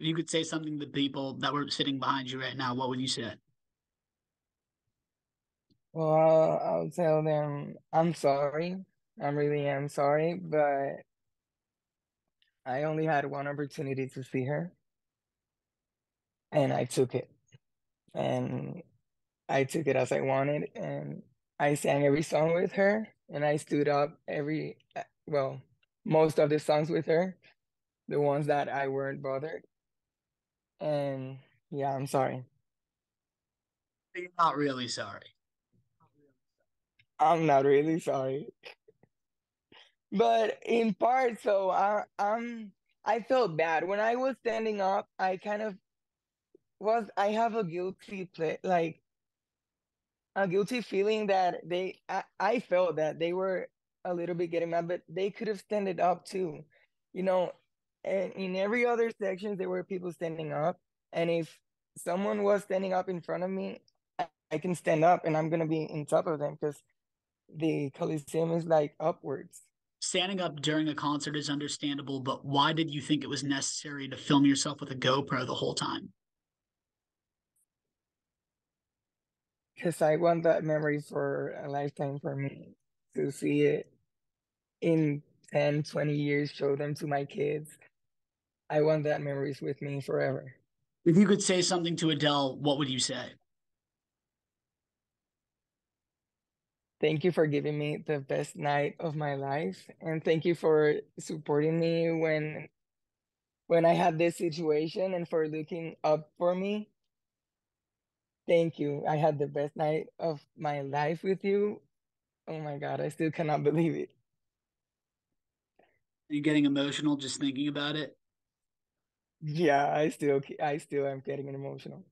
If you could say something to the people that were sitting behind you right now, what would you say? Well, I'll, I'll tell them I'm sorry. I really am sorry, but I only had one opportunity to see her, and I took it. And I took it as I wanted, and I sang every song with her, and I stood up every, uh, well, most of the songs with her, the ones that I weren't bothered. And yeah, I'm sorry. You're not really sorry. I'm not really sorry. but in part, so I, I'm I felt bad when I was standing up. I kind of was I have a guilty play like a guilty feeling that they I, I felt that they were a little bit getting mad, but they could have standed up too. You know, and in every other section there were people standing up. And if someone was standing up in front of me, I, I can stand up and I'm gonna be in top of them because the Colosseum is like upwards. Standing up during a concert is understandable, but why did you think it was necessary to film yourself with a GoPro the whole time? Because I want that memory for a lifetime for me to see it in 10, 20 years, show them to my kids. I want that memories with me forever. If you could say something to Adele, what would you say? Thank you for giving me the best night of my life and thank you for supporting me when when I had this situation and for looking up for me. Thank you. I had the best night of my life with you. Oh my god, I still cannot believe it. Are you getting emotional just thinking about it? Yeah, I still I still am getting emotional.